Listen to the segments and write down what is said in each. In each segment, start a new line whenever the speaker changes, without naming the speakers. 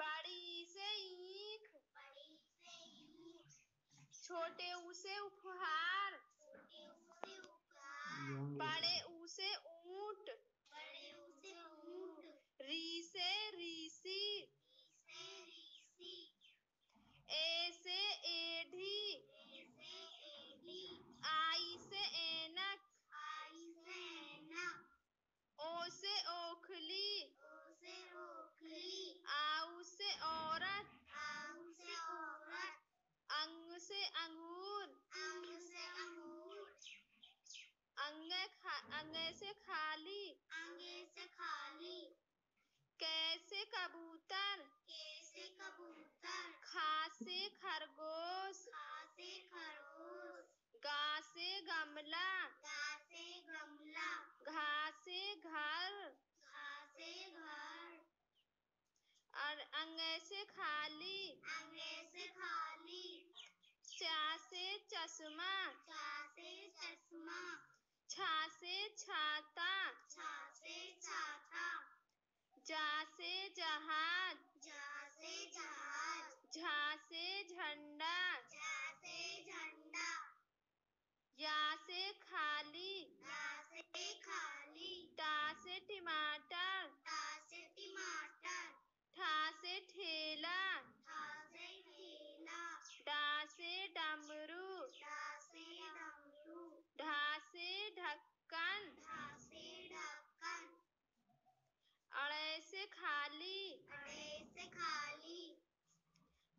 बड़ी से ईख। छोटे उसे उपहार। बड़े उसे ऊँट री से ऋषि ए से एढ़ी आई से ऐनक ओ से ओखली आऊ से औरत अंग से अंगूर अंग खा अंग से खाली।
आगे से खाली।
कैसे कबूतर?
कैसे कबूतर?
खा से खरगोश।
खा से खरगोश।
गा से गमला।
गा से गमला।
घा से घर।
घा से घर।
और अंग से खाली।
अंगे से खाली
छा से छाता।
छा से छाता।
जा से जहाज़।
जा से जहाज़।
झा से झंडा।
झा से झंडा।
या से खाली।
या से खाली।
टा से टमाटर
से
खाली
अड़े से खाली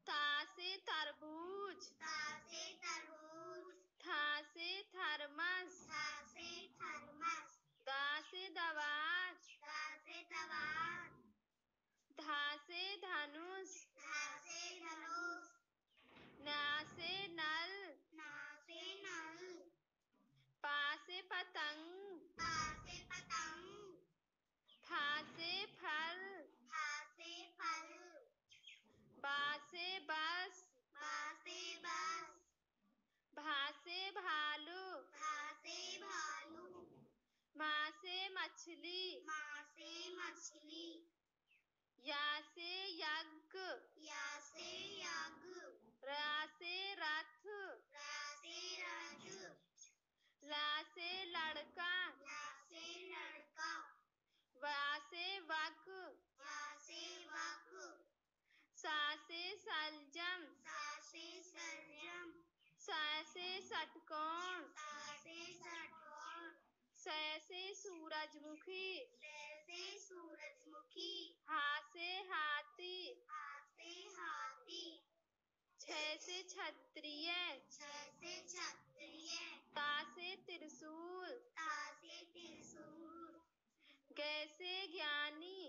ता से तरबूज
ता से तरबूज
था से थर्मस
था से थर्मस
दा से दवात
धा से तवार
धा से धनुष
धा से धनुष
ना से नल
ना से नल
पा से पतंग
पा से पतंग
फा से फल
फा से फल
बा से बस
बा से बस
भा से भालू
भा से भालू
मा से मछली।
माँ से मछली।
या से यज्ञ।
या से यज्ञ।
रा से रथ।
रा से रज
ला से लड़का।
ला से लड़का।
वा से वक।
वा से वक।
सा से सलजम।
सा से सरजम
सा से षटकोण
सा स
से सूरजमुखी।
से से सूरजमुखी।
हा से हाथी।
हा से हाथी।
छ से क्षत्रिय।
छ से क्षत्रिय।
ता से त्रिशूल।
ता से त्रिशूल।
गैसे ज्ञानी।